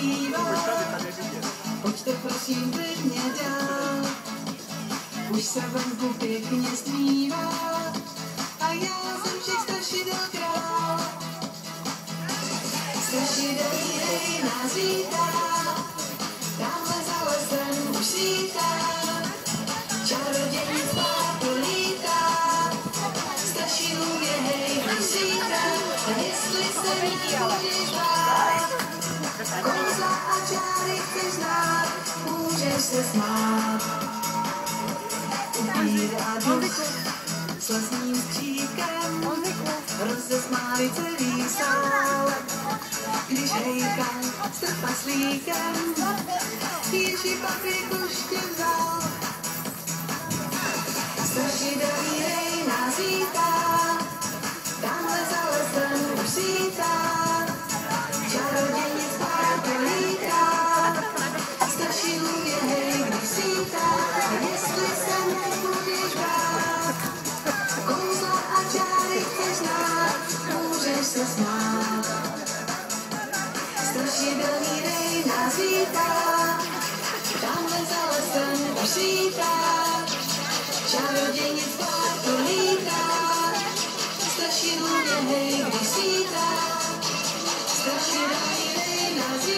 kývá, pojďte prosím klidně dál. Už se venku pěkně stmívá a já jsem všech strašidel král. Strašidelný hej nás vítá, tamhle za lesem už svítá. Čarodějnic pár tu lítá, strašidlů je hej když. A jestli se nebudeš bát, můžeš se smát. Upír a duch s lesním skříkem rozesmáli celý sál. Když hejka s trpaslíkem Ježí papriku ještě vzal. Strašidelný hej nás vítá, tamhle za se smát. Strašidelný hej nás vítá, tamhle za lesem svítá. Čarodějnic to lítá, strašidlů je hej, když svítá. Strašidelný hej nás vítá,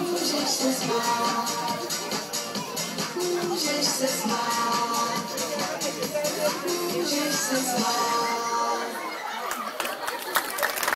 můžeš se smát. Můžeš se smát, můžeš se smát.